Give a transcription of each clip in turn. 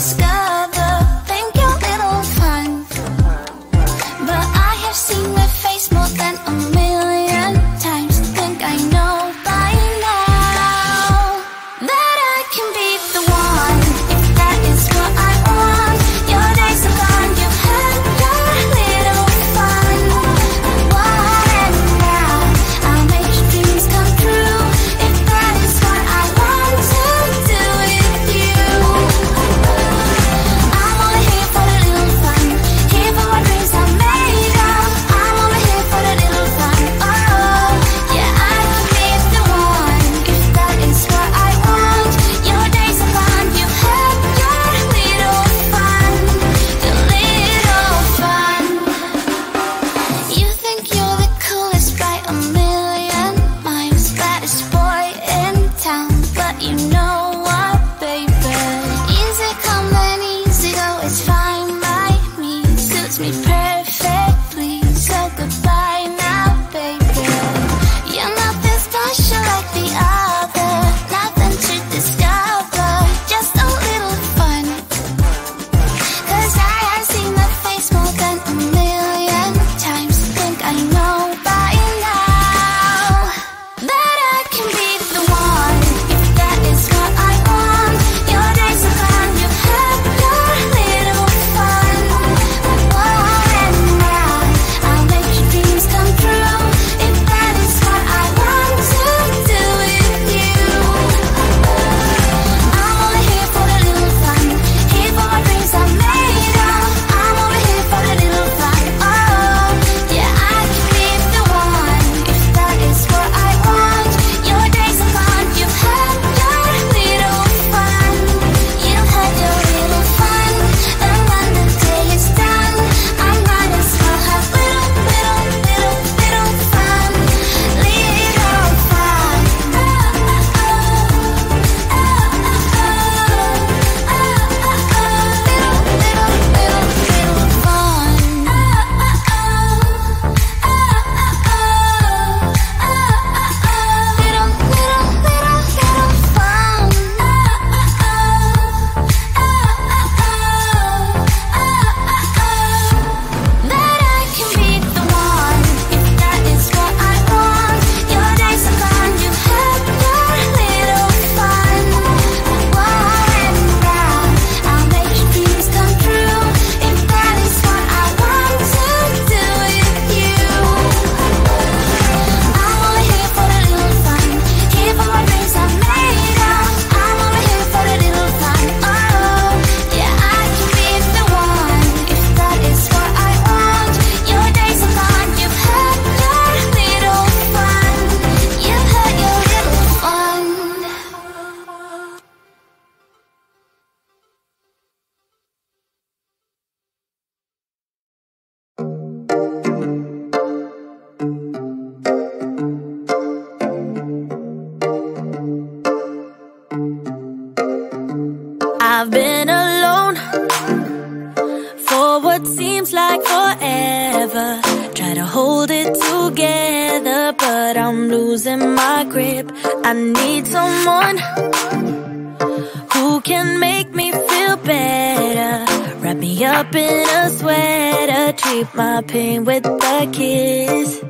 sky. but I'm losing my grip. I need someone who can make me feel better. Wrap me up in a sweater, treat my pain with a kiss.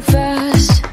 fast.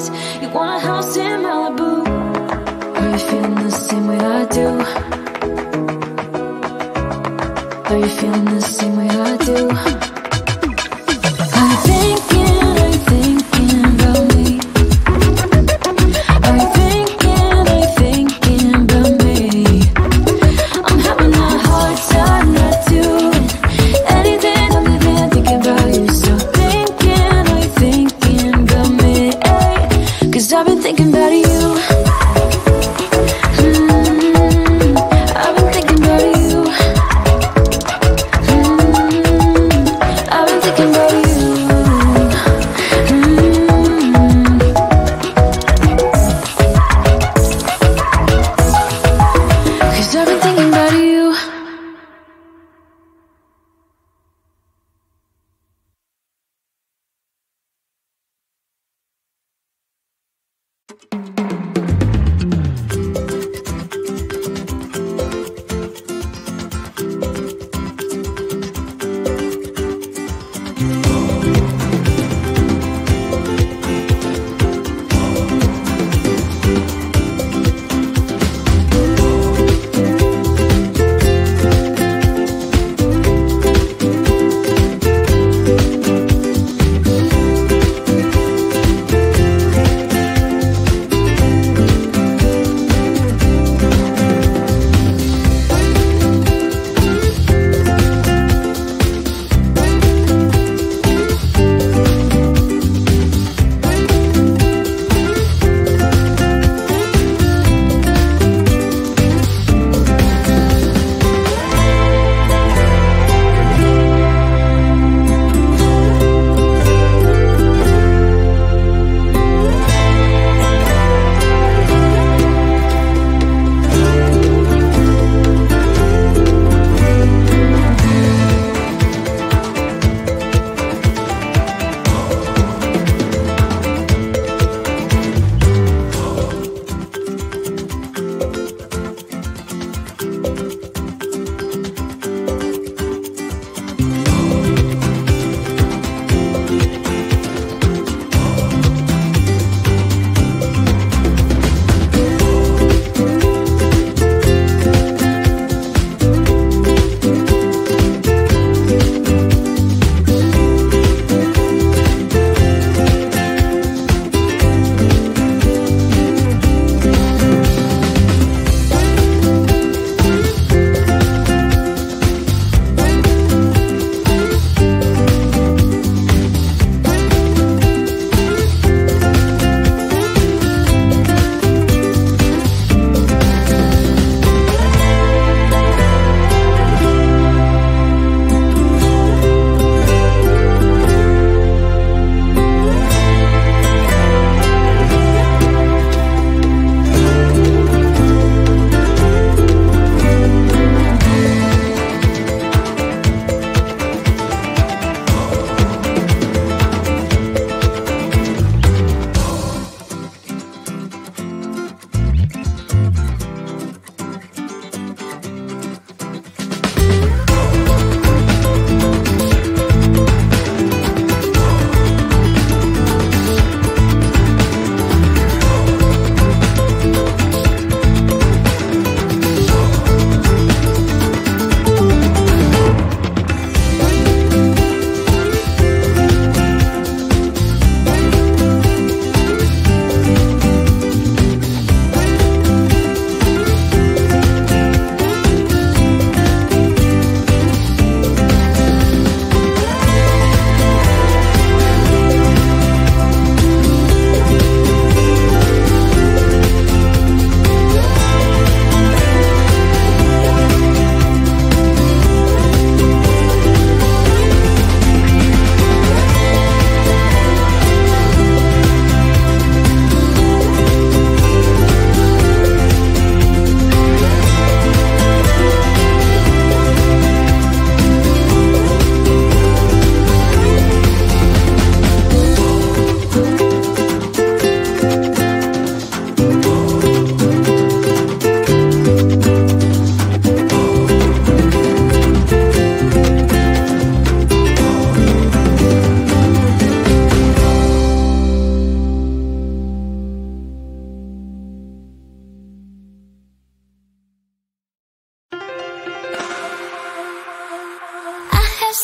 days You want a house in Malibu Are you feeling the same way I do? Are you feeling the same way I do?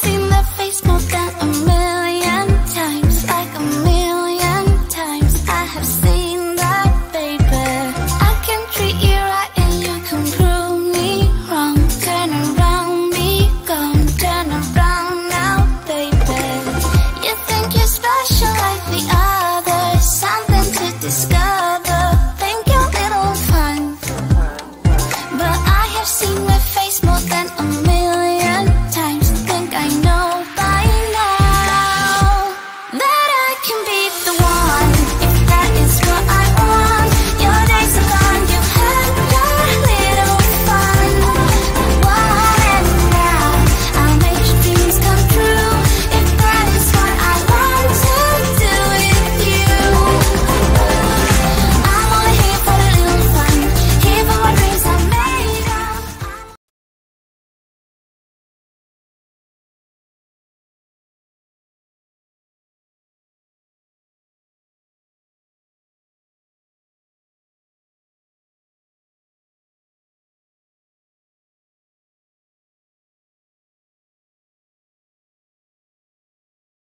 seen the face more than